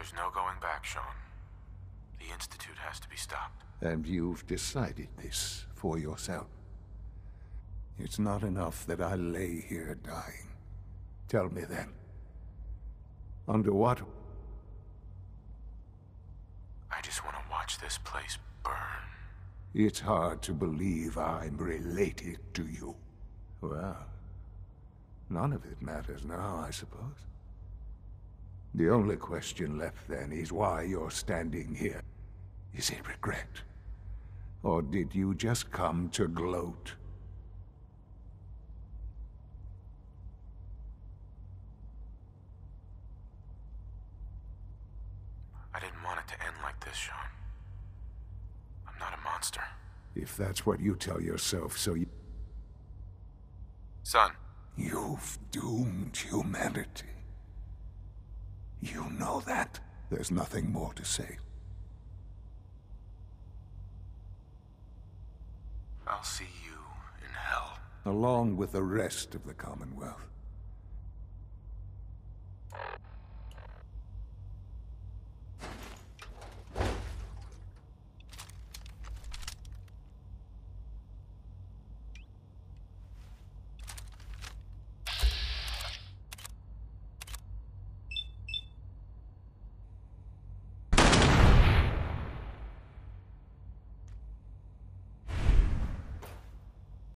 There's no going back, Shaun. The Institute has to be stopped. And you've decided this for yourself. It's not enough that I lay here dying. Tell me then. Under what? I just want to watch this place burn. It's hard to believe I'm related to you. Well, none of it matters now, I suppose. The only question left then is why you're standing here. Is it regret? Or did you just come to gloat? I didn't want it to end like this, Shaun. I'm not a monster. If that's what you tell yourself, so you... Son. You've doomed humanity. You know that. There's nothing more to say. I'll see you in hell. Along with the rest of the Commonwealth.